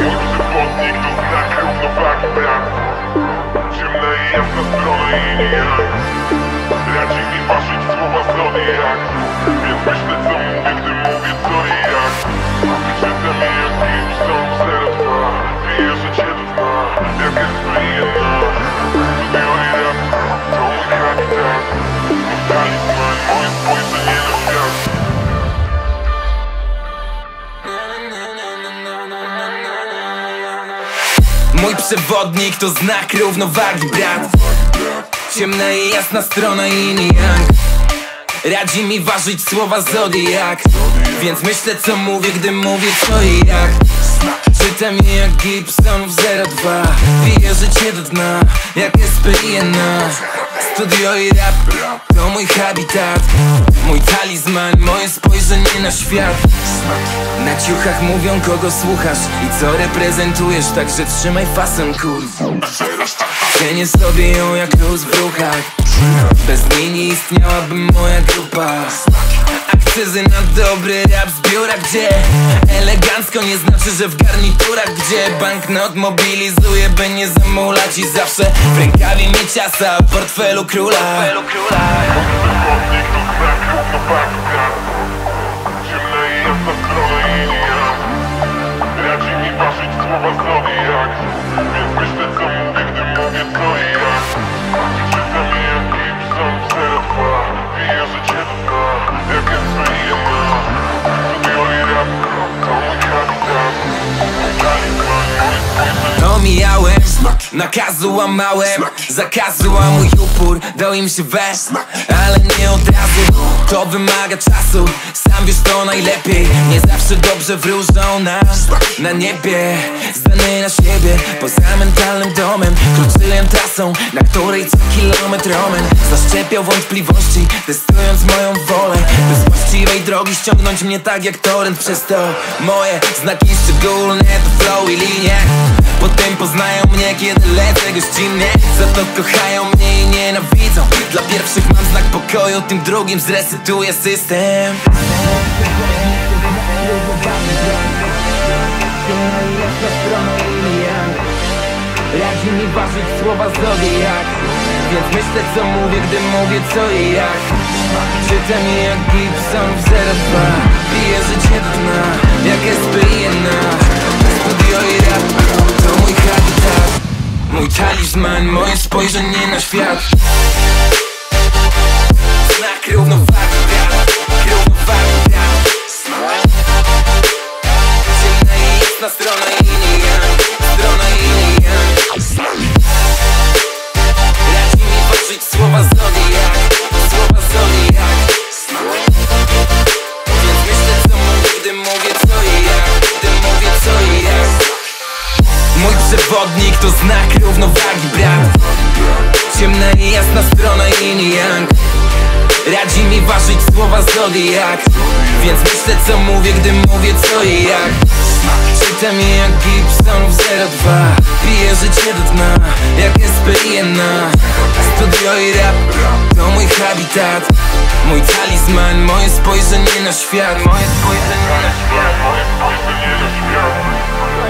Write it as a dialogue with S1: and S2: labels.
S1: Mój Podnik tu znak, równowagi brak Ciemna i jasna strona i nie jak Radzi mi ważyć słowa zody jak Więc myślę co mówię, gdy mówię co i jak Wyczytam je jak Gibson 02 Piję życie do dna, jak jest Mój
S2: przewodnik to znak równowagi, brat. Ciemna i jasna strona yin i yang Radzi mi ważyć słowa zodiak. Więc myślę co mówię, gdy mówię co i jak. Czytam je jak Gibson w 02 Piję życie do dna, jak SPIN Studio i rap, to mój habitat. Mój talizman, moje spojrzenie na świat. Na ciuchach mówią kogo słuchasz I co reprezentujesz, także trzymaj fason kurwa. Cenię sobie ją jak luz w Bez niej nie istniałaby moja grupa. Akcyzy na dobry rap z biura, gdzie Elegancko nie znaczy, że w garniturach Gdzie banknot mobilizuje, by nie zamulać I zawsze w rękawie mieć ciasa, portfelu króla.
S1: Przewodnik to znak równowagi
S2: nakazu łamałem Zakazu, a mój upór dał im się wes Ale nie od razu, to wymaga czasu. Sam wiesz to najlepiej Nie zawsze dobrze wróżą nam na niebie. Zdany na siebie, poza mentalnym domem. Kroczyłem trasą, na której co kilometr omen. Zaszczepiał wątpliwości, testując moją wolę. Bez właściwej drogi ściągnąć mnie tak jak torrent. Przez to moje znaki szczególne to flow i linie Potem poznają mnie, kiedy lecę gościnnie. Za to kochają mnie i nienawidzą. Dla pierwszych mam znak pokoju, tym drugim zresetuję system. Radzi mi ważyć słowa zodiak. Więc myślę co mówię, gdy mówię co i jak. Czytam je jak Gibson w 02 Piję życie Talizman, moje spojrzenie na świat. Znak równowagi, brat Równowagi, brat Ciemna i jasna strona i to znak równowagi, brat Ciemna i jasna strona yin i yang. Radzi mi ważyć słowa zodiak. Więc myślę co mówię, gdy mówię co i jak. Czytam je jak Gibson w 02 Piję życie do dna, jak SPIN Studio i rap, to mój habitat. Mój talizman, moje spojrzenie na świat. Moje spojrzenie na świat
S1: Moje spojrzenie na świat